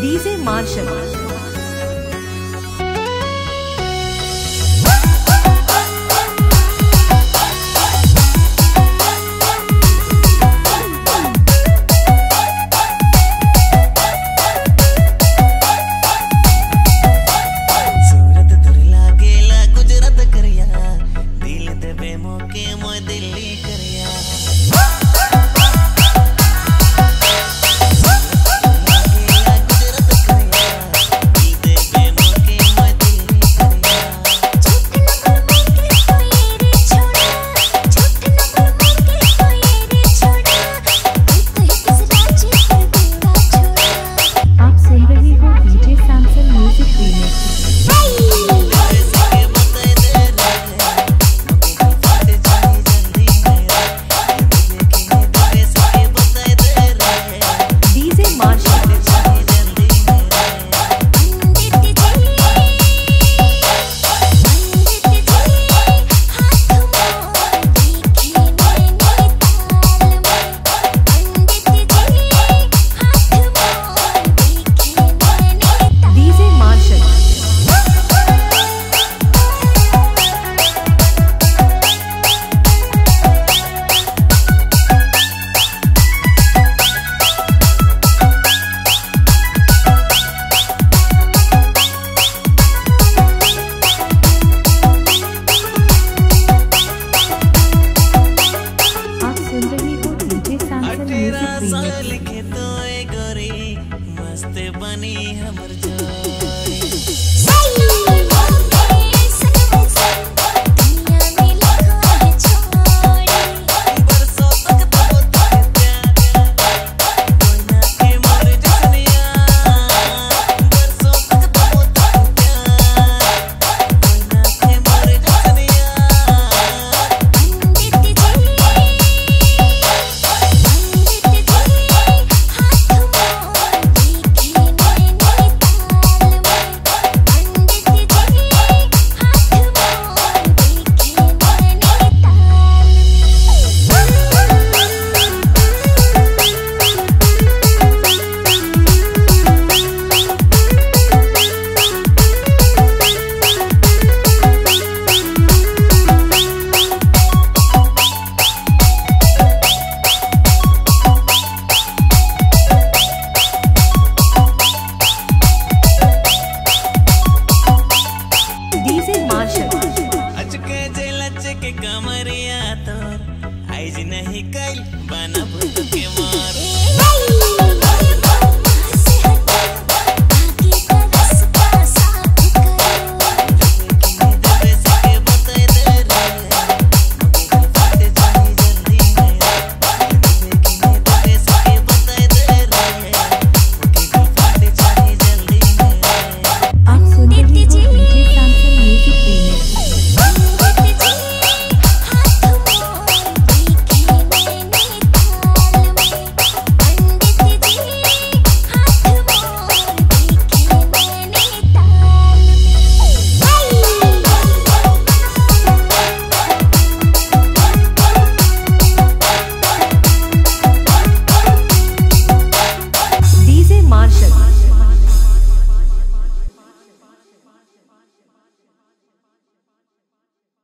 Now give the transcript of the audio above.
DJ martial रास्ते बनी हमर जाए नाच के कमरिया तोर। आइज़ नहीं कल बना के मार।